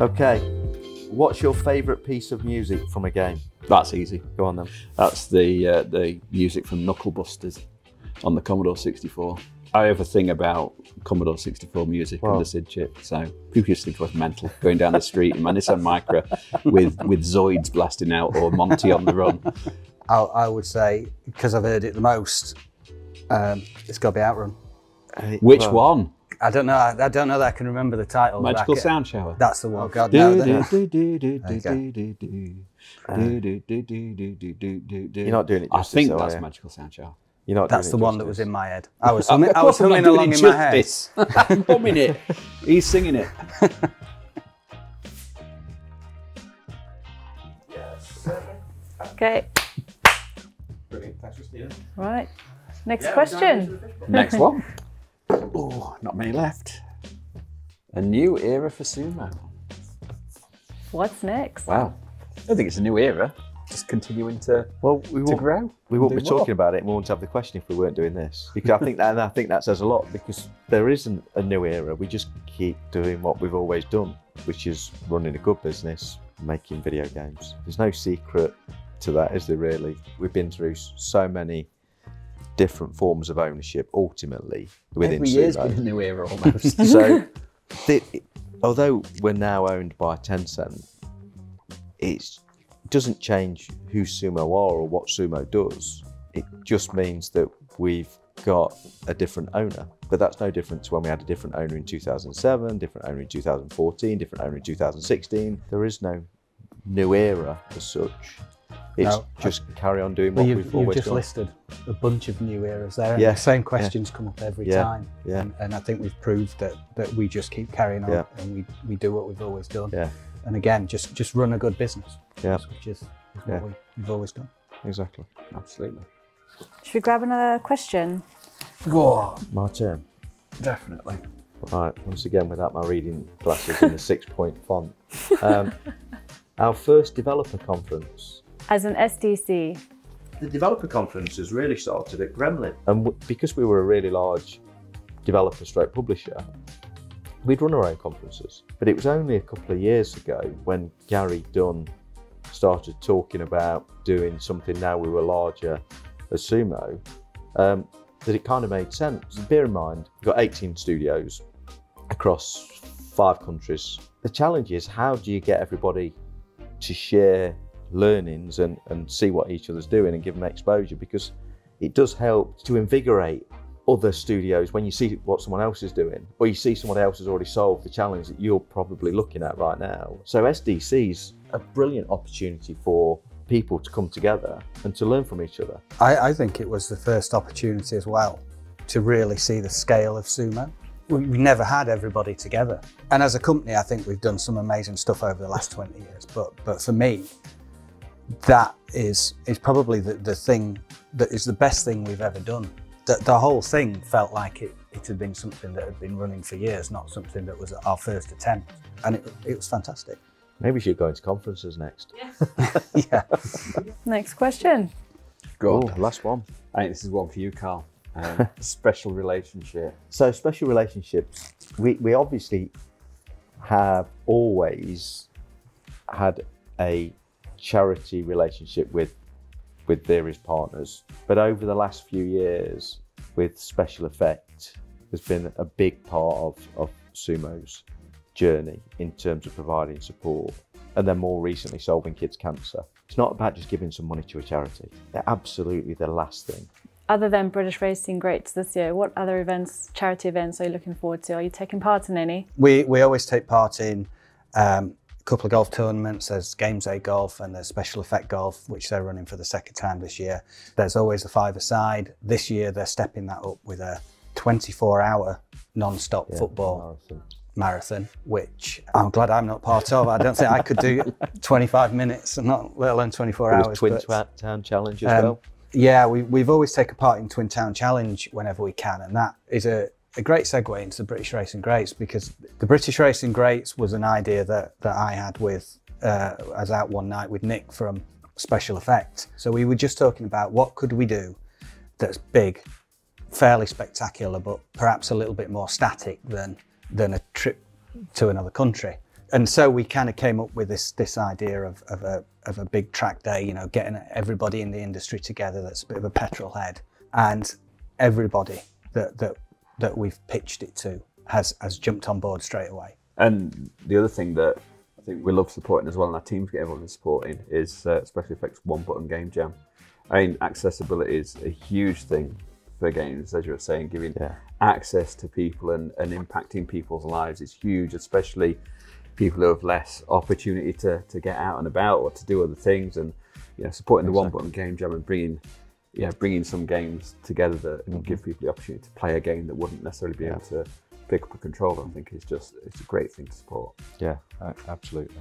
Okay. What's your favourite piece of music from a game? That's easy. Go on then. That's the uh, the music from Knucklebusters on the Commodore 64. I have a thing about Commodore 64 music Wow. and the SID chip. So people used to think I was mental going down the street in my Nissan Micra with with Zoids blasting out or Monty on the run. I, I would say, because I've heard it the most, um, it's got to be Outrun. Which Well, one? I don't know. I, I don't know that I can remember the title. but Magical can- Sound Shower. That's the one. Oh God, no, that- You're not doing it I think though, that's you? Magical Sound Shower. You're not that's the doing it one that was in my head. I was humming, I was course I'm not humming along doing in my head. I'm humming it. He's singing it. Okay. Brilliant. Right. Next question. Next one. Not many left. A new era for sumo. What's next? Wow. I don't think it's a new era. Just continuing to, Well, we to won't, grow. we won't be Do well. talking about it we won't have the question if we weren't doing this. Because I think that and I think that says a lot because there isn't a new era. We just keep doing what we've always done, which is running a good business, making video games. There's no secret to that, is there really? We've been through so many different forms of ownership ultimately within Every year's Sumo. been a new era almost. so the, although we're now owned by Tencent, it's- it doesn't change who Sumo are or what Sumo does. It just means that we've got a different owner. But that's no different to when we had a different owner in 2007, different owner in 2014, different owner in 2016. There is no new era as such. It's No. just carry on doing Well, what you've, we've you've always just done. listed a bunch of new eras there. and Yeah, The same questions come up every Yeah, time. yeah. And, and I think we've proved that, that we just keep carrying on Yeah. and we, we do what we've always done. Yeah, And again, just just run a good business. Yeah. Which is, is Yeah. what we, we've always done. exactly. Absolutely. Should we grab another question? My turn. Definitely. Right, once again without my reading glasses in the six point font. Um, our first developer conference. As an SDC, The developer conference has really started at Gremlin. And because we were a really large developer stroke publisher, we'd run our own conferences. But it was only a couple of years ago when Gary Dunn started talking about doing something now we were larger as Sumo, um, that it kind of made sense. Bear in mind, we've got 18 studios across five countries. The challenge is how do you get everybody to share learnings and, and see what each other's doing and give them exposure because it does help to invigorate other studios when you see what someone else is doing or you see someone else has already solved the challenge that you're probably looking at right now. So SDC's a brilliant opportunity for people to come together and to learn from each other. I, I think it was the first opportunity as well to really see the scale of sumo. We, we never had everybody together. And as a company, I think we've done some amazing stuff over the last 20 years. But but for me, that is is probably the, the thing that is the best thing we've ever done. The, the whole thing felt like it, it had been something that had been running for years, not something that was our first attempt. And it, it was fantastic. Maybe we should go into conferences next. Yeah. next question. Go. Oh, last one. I think this is one for you, Carl. Um, special relationship. So special relationships, we, we obviously have always had a charity relationship with with various partners, but over the last few years, with Special Effect, has been a big part of, of Sumo's journey in terms of providing support, and then more recently solving kids' cancer. It's not about just giving some money to a charity. They're absolutely the last thing. Other than British Racing Greats this year, what other events, charity events, are you looking forward to? Are you taking part in any? We we always take part in um, a couple of golf tournaments. There's Games Day Golf and there's Special Effect Golf, which they're running for the second time this year. There's always the five-a-side. This year they're stepping that up with a 24-hour non-stop football Marathon. marathon, which I'm glad I'm not part of. I don't think I could do 25 minutes, and not let alone 24 There was hours. Twin but- Town Challenge as um, well. Yeah, we, we've always taken part in Twin Town Challenge whenever we can, and that is a, a great segue into the British Racing Greats because the British Racing Greats was an idea that, that I had with, uh, out one night with Nick from Special Effect. So we were just talking about what could we do that's big, fairly spectacular, but perhaps a little bit more static than, than a trip to another country. and so we kind of came up with this this idea of, of a of a big track day, you know, getting everybody in the industry together. That's a bit of a petrol head, and everybody that that that we've pitched it to has has jumped on board straight away. And the other thing that I think we love supporting as well, and our teams get everyone supporting, is uh, Special Effect's one button game jam. I mean, accessibility is a huge thing for games, as you were saying, giving Yeah. access to people and, and impacting people's lives is huge, especially people who have less opportunity to, to get out and about or to do other things. And you know, supporting the one button game jam and bringing yeah, bringing some games together that will give mm-hmm. people the opportunity to play a game that wouldn't necessarily be able to pick up a controller, I think is just it's a great thing to support. Yeah, absolutely.